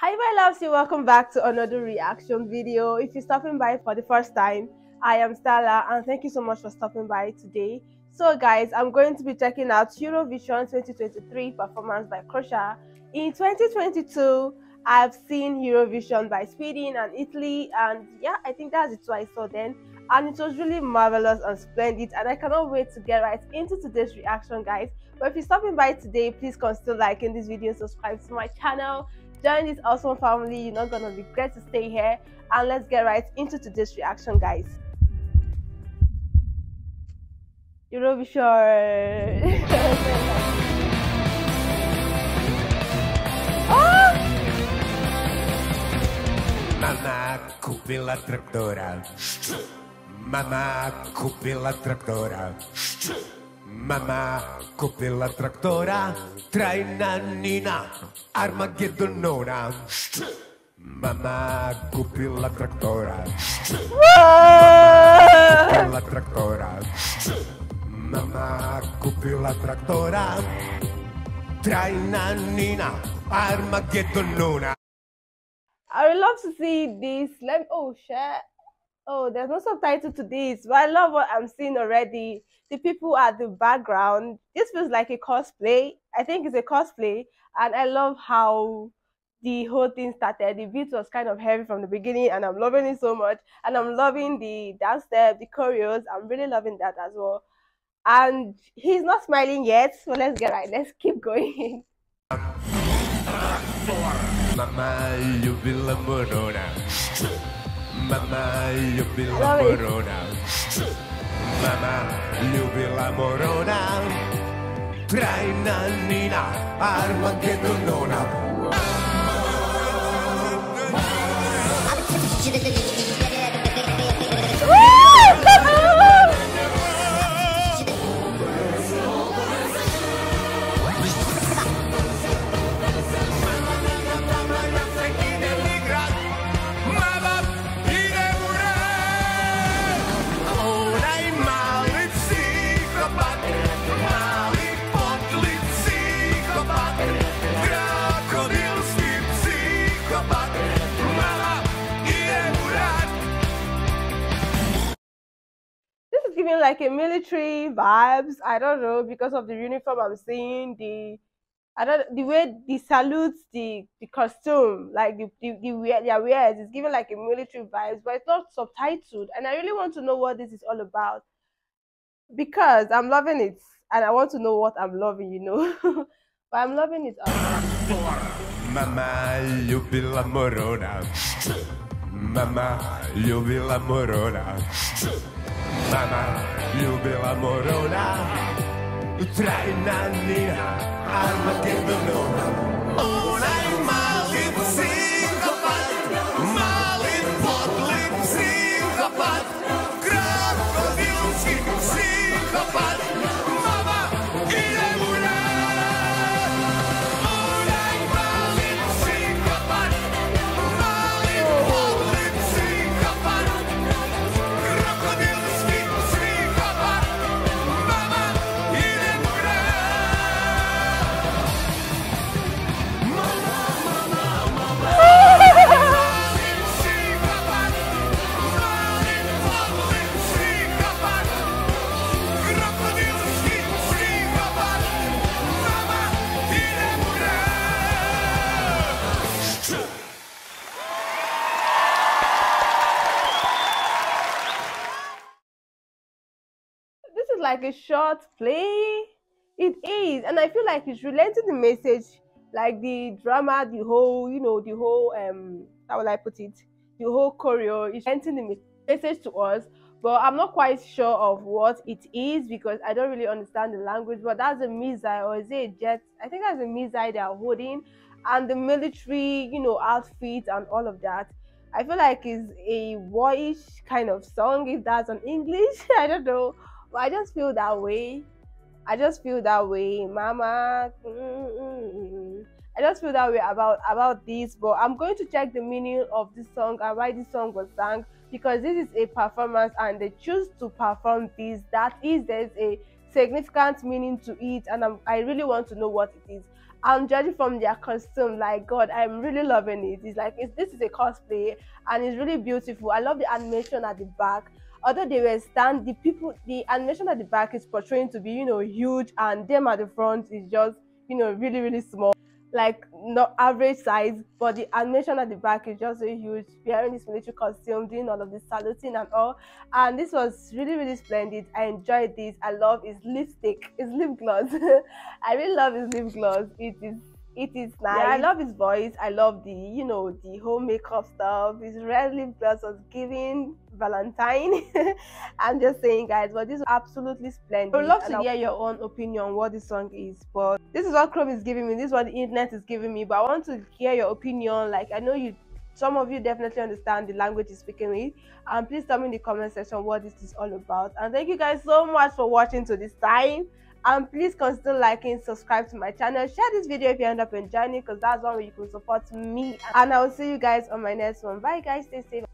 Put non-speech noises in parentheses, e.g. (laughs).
Hi my loves, you welcome back to another reaction video. If you're stopping by for the first time, I am Stella and thank you so much for stopping by today. So guys, I'm going to be checking out Eurovision 2023 performance by Croatia. In 2022, I've seen Eurovision by Sweden and Italy and yeah, I think that's it I saw then and it was really marvelous and splendid and I cannot wait to get right into today's reaction guys. But if you're stopping by today, please consider liking this video, subscribe to my channel Join this awesome family. You're not gonna regret to stay here. And let's get right into today's reaction, guys. Eurovision. (laughs) oh! Mama kupila traktora. Mama kupila traktora. Mama kupila traktora, trajna Nina, Armagedonona. Mama kupila traktora. Kupila traktora. Mama kupila traktora, trajna Nina, Armagedonona. I would love to see this. Let me, oh shit. Oh, there's no subtitle to this, but I love what I'm seeing already the people at the background. This feels like a cosplay. I think it's a cosplay, and I love how the whole thing started. The beat was kind of heavy from the beginning, and I'm loving it so much. And I'm loving the dance step, the choreos. I'm really loving that as well. And he's not smiling yet, so let's get right. Let's keep going. (laughs) Will Mama, you will Mama ljubila morona Trajna Nina Armagedonona giving like a military vibes. I don't know because of the uniform I'm seeing, the I don't the way the salutes, the the costume, like the the, the wear their wears is giving like a military vibes, but it's not subtitled. And I really want to know what this is all about because I'm loving it and I want to know what I'm loving, you know. (laughs) but I'm loving it. Mama Mama ljubila morona Trajna nija Armagedonona like a short play. It is, and I feel like it's related the message, like the drama, the whole, you know, the whole um, how will I put it, the whole choreo is sending the message to us. But I'm not quite sure of what it is because I don't really understand the language. But that's a missile or is it a jet? I think that's a missile they are holding, and the military, you know, outfit and all of that. I feel like it's a warish kind of song if that's on English. (laughs) I don't know. I just feel that way. I just feel that way, Mama. Mm-mm-mm. I just feel that way about about this. But I'm going to check the meaning of this song and why this song was sung because this is a performance and they choose to perform this. That is, there's a significant meaning to it, and I'm, I really want to know what it is. I'm judging from their costume. Like God, I'm really loving it. It's like it's, this is a cosplay and it's really beautiful. I love the animation at the back. Although they were stand, the people, the animation at the back is portraying to be you know huge, and them at the front is just you know really really small like not average size, but the animation at the back is just so huge. Wearing this military costume, doing all of this saluting and all, and this was really really splendid. I enjoyed this. I love his lipstick, his lip gloss. (laughs) I really love his lip gloss. It is it is nice. Yeah, I love his voice. I love the, you know, the whole makeup stuff. His red lip gloss was giving Valentine. (laughs) I'm just saying, guys, but this is absolutely splendid. I would love to hear your own opinion on what this song is, but this is what Chrome is giving me. This is what the internet is giving me. But I want to hear your opinion. Like, I know you some of you definitely understand the language he's speaking with and please tell me in the comment section what this is all about and thank you guys so much for watching to this time and please consider liking subscribe to my channel share this video if you end up enjoying it because that's one way you can support me and i will see you guys on my next one bye guys stay safe